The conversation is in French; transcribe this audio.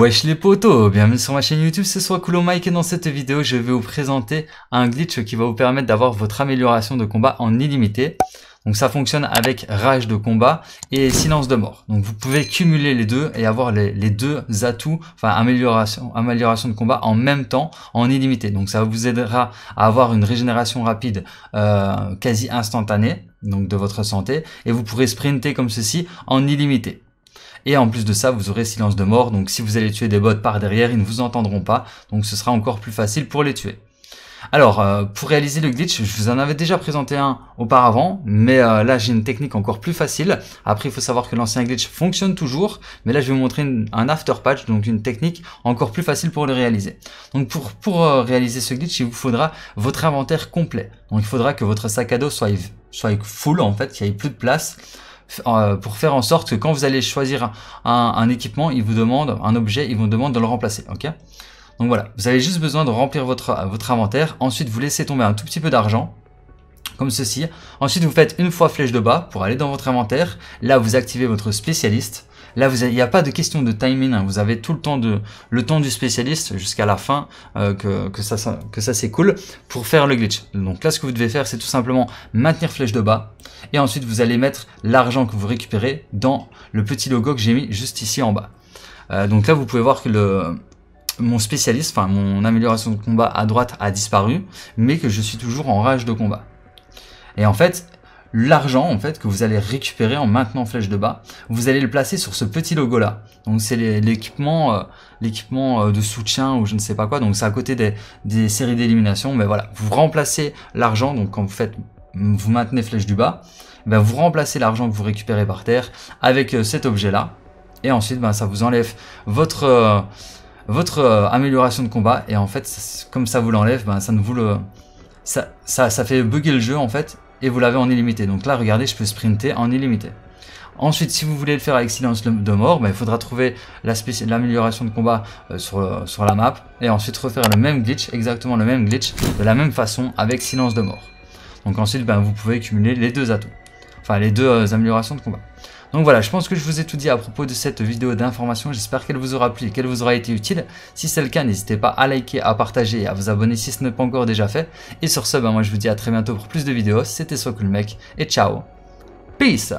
Wesh les potos, bienvenue sur ma chaîne YouTube, c'est soit Mike et dans cette vidéo je vais vous présenter un glitch qui va vous permettre d'avoir votre amélioration de combat en illimité. Donc ça fonctionne avec rage de combat et silence de mort. Donc vous pouvez cumuler les deux et avoir les, deux atouts, enfin amélioration, amélioration de combat en même temps en illimité. Donc ça vous aidera à avoir une régénération rapide euh, quasi instantanée donc de votre santé et vous pourrez sprinter comme ceci en illimité. Et en plus de ça, vous aurez silence de mort. Donc si vous allez tuer des bots par derrière, ils ne vous entendront pas. Donc ce sera encore plus facile pour les tuer. Alors, euh, pour réaliser le glitch, je vous en avais déjà présenté un auparavant, mais euh, là j'ai une technique encore plus facile. Après, il faut savoir que l'ancien glitch fonctionne toujours, mais là je vais vous montrer un after patch, donc une technique encore plus facile pour le réaliser. Donc pour, pour euh, réaliser ce glitch, il vous faudra votre inventaire complet. Donc il faudra que votre sac à dos soit, soit full en fait, qu'il n'y ait plus de place. Euh, pour faire en sorte que quand vous allez choisir un, équipement, il vous demande un objet, il vous demande de le remplacer. Ok? Donc voilà, vous avez juste besoin de remplir votre, votre inventaire. Ensuite, vous laissez tomber un tout petit peu d'argent ceci. Ensuite, vous faites une fois flèche de bas pour aller dans votre inventaire. Là, vous activez votre spécialiste. Là, il n'y a pas de question de timing. Hein. Vous avez tout le temps de le temps du spécialiste jusqu'à la fin euh, que, que ça, que ça s'écoule pour faire le glitch. Donc là, ce que vous devez faire, c'est tout simplement maintenir flèche de bas et ensuite vous allez mettre l'argent que vous récupérez dans le petit logo que j'ai mis juste ici en bas. Euh, donc là, vous pouvez voir que le mon spécialiste, enfin mon amélioration de combat à droite a disparu, mais que je suis toujours en rage de combat. Et en fait, l'argent en fait que vous allez récupérer en maintenant flèche de bas, vous allez le placer sur ce petit logo là. Donc c'est l'équipement euh, l'équipement euh, de soutien ou je ne sais pas quoi. Donc c'est à côté des, des séries d'élimination. Mais voilà, vous remplacez l'argent. Donc quand vous faites vous maintenez flèche du bas, ben vous remplacez l'argent que vous récupérez par terre avec euh, cet objet là. Et ensuite ben, ça vous enlève votre votre amélioration de combat et en fait comme ça vous l'enlève ben, ça ne vous le ça, ça, ça fait bugger le jeu en fait et vous l'avez en illimité. Donc là, regardez, je peux sprinter en illimité. Ensuite, si vous voulez le faire avec silence de mort, ben, il faudra trouver l'amélioration de combat euh, sur, euh, sur la map et ensuite refaire le même glitch, exactement le même glitch, de la même façon avec silence de mort. Donc ensuite, ben, vous pouvez cumuler les deux atouts, enfin les deux euh, améliorations de combat. Donc voilà, je pense que je vous ai tout dit à propos de cette vidéo d'information. J'espère qu'elle vous aura plu et qu'elle vous aura été utile. Si c'est le cas, n'hésitez pas à liker, à partager et à vous abonner si ce n'est pas encore déjà fait. Et sur ce, ben moi je vous dis à très bientôt pour plus de vidéos. C'était Sokul et ciao. Peace